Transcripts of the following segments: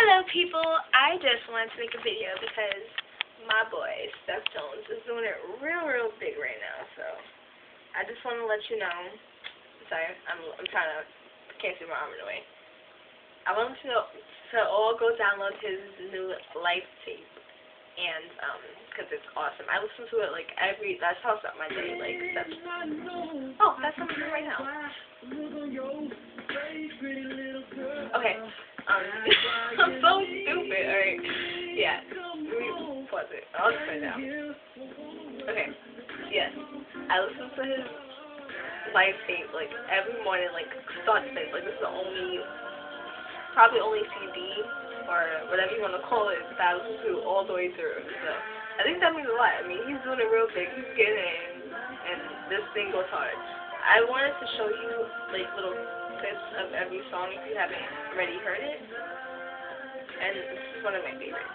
Hello, people. I just wanted to make a video because my boy, Steph Jones, is doing it real, real big right now. So I just want to let you know. Sorry, I'm I'm trying to can't see my arm in the way. I want to to all go download his new life tape, and um, because it's awesome. I listen to it like every. That's how I start my day. Like that's. Oh, that's doing right now. Okay. I'm so stupid. Alright. Yeah. Pause it. I'll just turn down. Okay. Yes. I listen to his live tape like every morning, like finish. Like this is the only, probably only CD or whatever you want to call it that I listen to all the way through. So I think that means a lot. I mean, he's doing it real big. He's getting and this thing goes hard. I wanted to show you like little of every song if you haven't already heard it. And this is one of my favorites.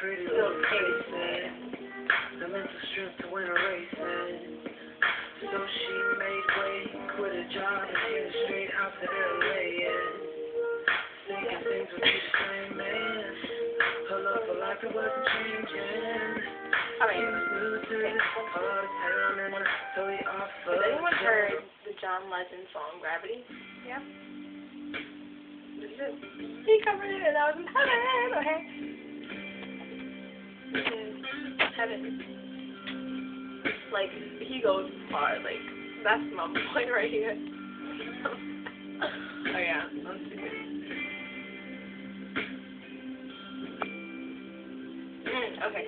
Pretty Little baby. face, the mental strength to win a race, man. So she made way, quit a job, and straight out to LA. Thinking things would be the same, man. Her love for life it wasn't changing. Alright. Has anyone heard the John Legend song Gravity? Yeah. He covered it and I was in heaven. Okay. Heaven. Like he goes far, Like that's my point right here. oh yeah, I'm. Okay.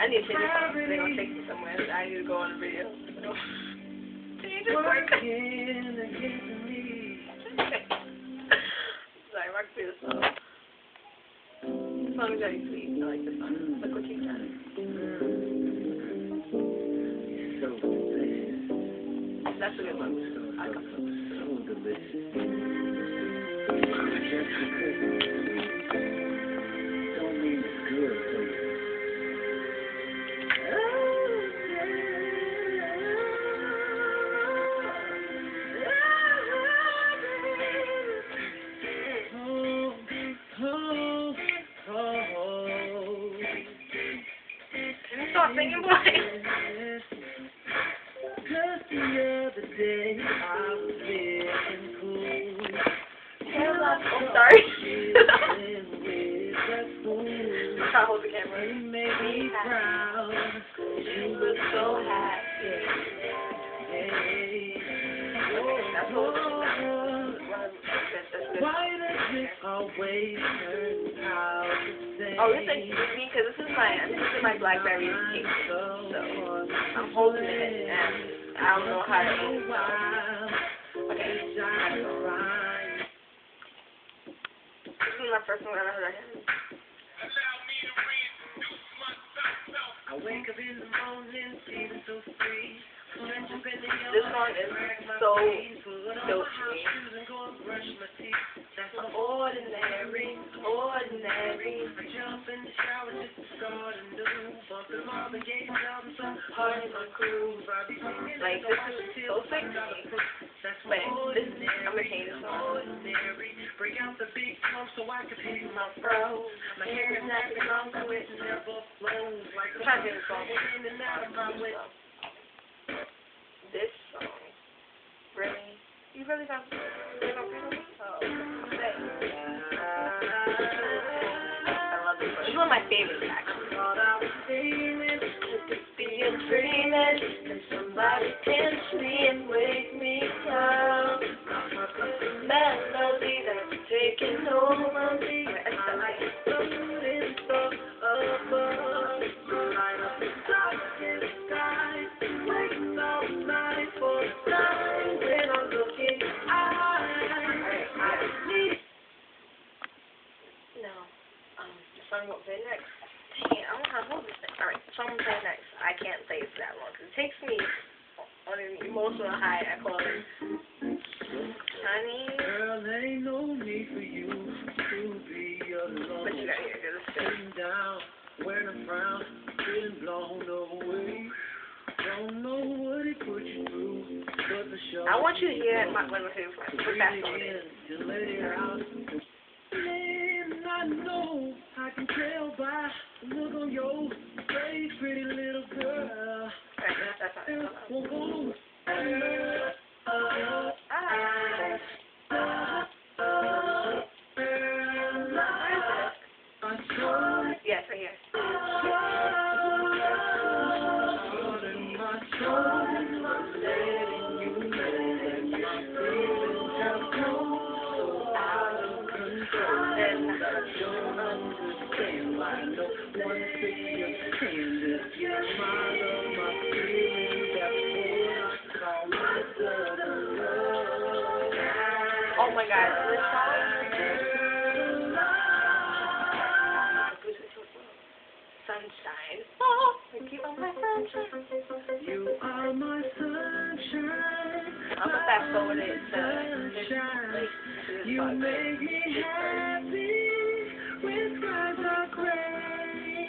I need to change this song. They're gonna take me somewhere. I need to go on a video. So. Can you just work? Sorry, Mark through the song. The song is very sweet. I like the song. Look what you've done. So delicious. That's a good one. I. So delicious. cool. I'm sorry. Feeling with that fool. Try to hold the camera. You made me proud. You look so happy. That's what. Why does it always turn out? Oh, this is me because this is my this is my BlackBerry case. So I'm holding it and I don't know how to open it. Okay. This is my first one I ever heard of him. I wake up in the morning feeling so free. This song is so dope to me. Ordinary, ordinary. Jump in the shower just to start anew. Bump them up and get some some Part of my crew. Like, this is so sick to me. Wait, this I'm gonna change this song. ordinary. Break out the big so I can my My hair is not long, so it never flows like I'm trying to sing this song. in and out of my. You really don't. I love this one. Of my favorites, actually. I'm could be a and somebody pinch me and wake me up. An emotional high. I call it. Honey. Girl, ain't no need for you to be alone. But you hear this. Sitting down, wearing a frown, feeling blown away. Don't know what it put you through, but the show. I want you to hear my one of my favorite songs. Put fast Breathe forward it it. in my southern love. oh my god, oh this song. I'm gonna fast forward it to this, Sunshine. like, You make me happy when skies are gray.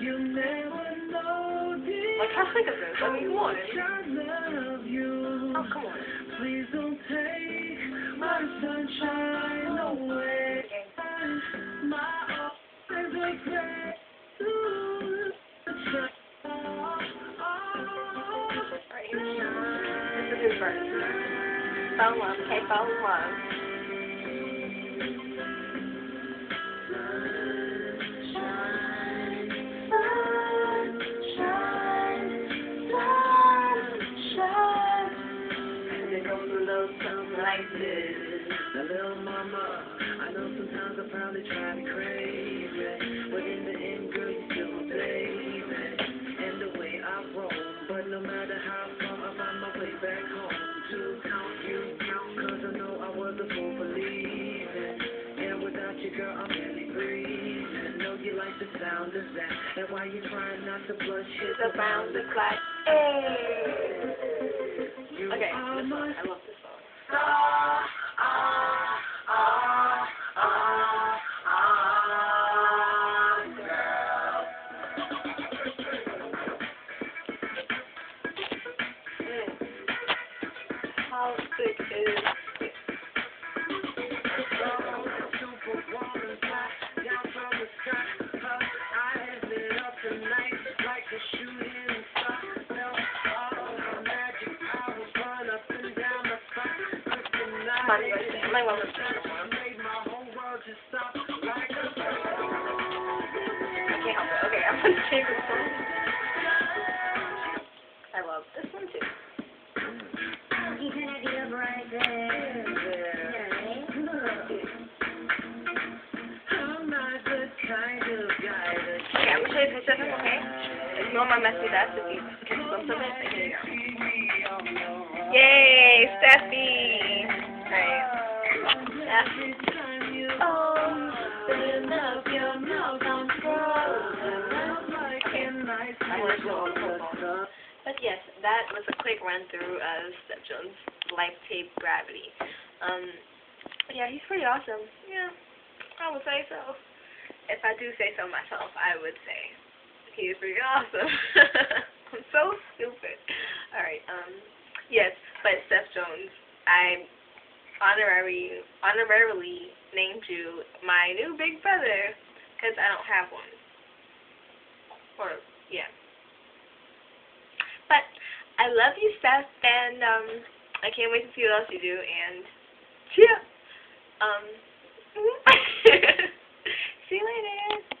You never know, dear, Like, how sick is this? I mean, come on. how much I love you. Oh, come on. Please don't take my sunshine Fall in love, okay, goes a like this. Now, little mama, I know sometimes I probably try to crazy, the of and why you trying not to blush, The bound the clock. Hey. You Okay, this song. I love this song. Okay, I'm going to take this one. I love this one too. You can have it over right there. Okay, I'm to show you a picture of him, okay? Ignore my messy ass if you can glimpse of it. Here you go. Yay, Steffi! Alright. Steffi. I want to go on the phone. But yes, that was a quick run through of Steph Jones' life tape Gravity. Um, yeah, he's pretty awesome. Yeah, I would say so. If I do say so myself, I would say he is pretty awesome. I'm so stupid. Alright, um, yes, but Steph Jones, I honorary, honorarily named you my new big brother because I don't have one. Or, yeah. But I love you, Steph, and um, I can't wait to see what else you do, and cheer! Um, see you later!